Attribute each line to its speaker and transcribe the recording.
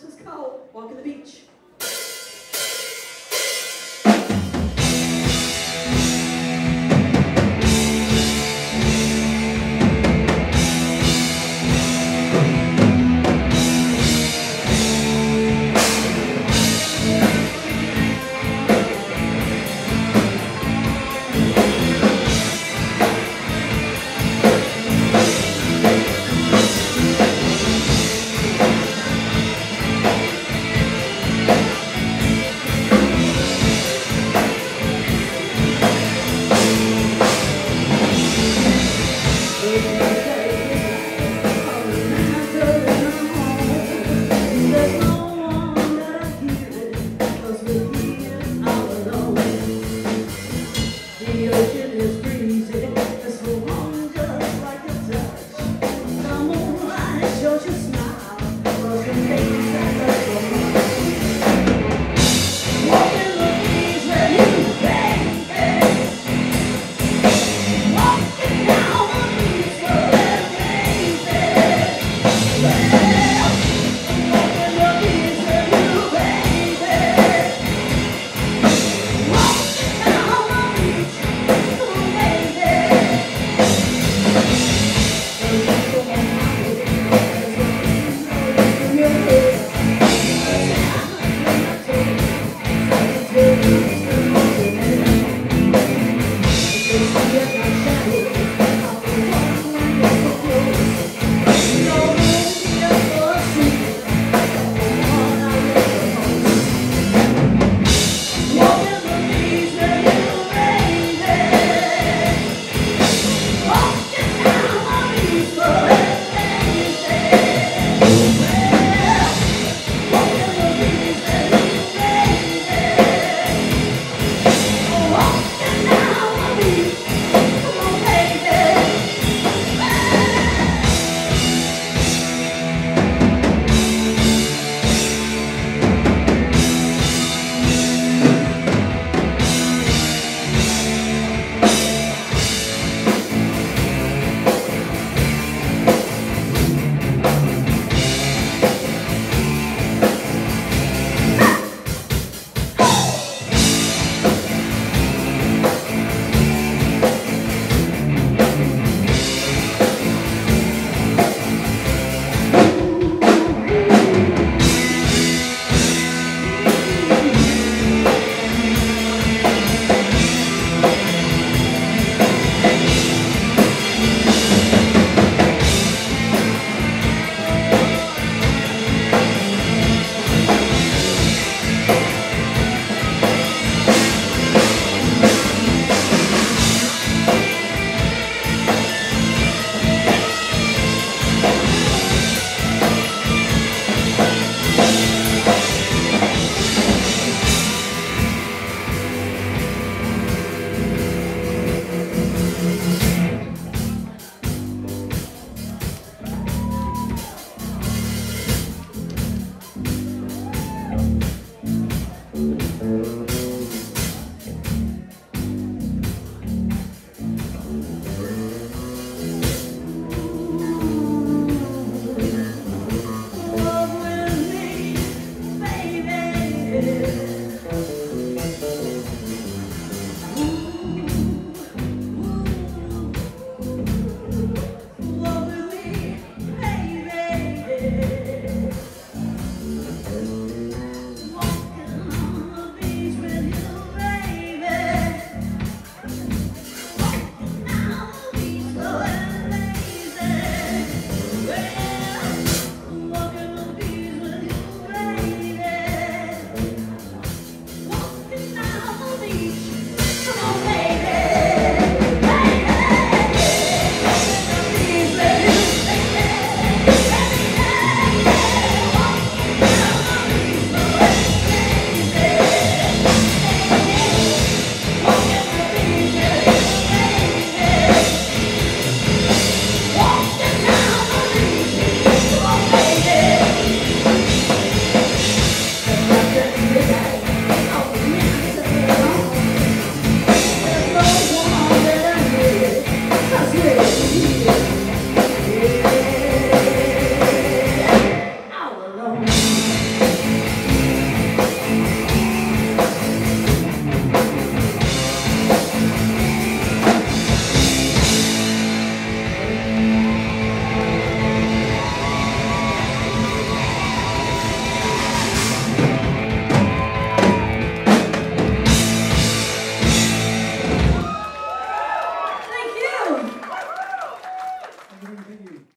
Speaker 1: This is called on the Beach.